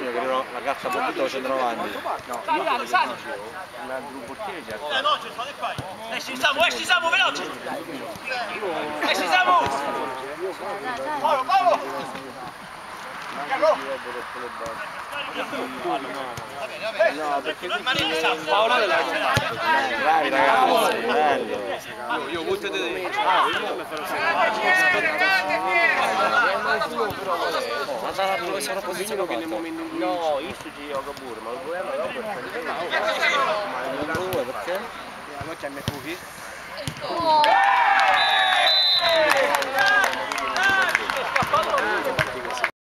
Io la cazza partita centravanti. No, io quello che dicevo, l'altro portiere già sta. Esci Samu, esci Samu, veloce! Esci Samu! Paolo, Paolo! No, perché! Paolo della bravi ragazzi, bello. Io, io molto te Ma sarà dove sono Vicino che nel momento in cui... No, io ci gioco pure, ma il governo dopo è Ma non due perché? Non c'è ne fuochi?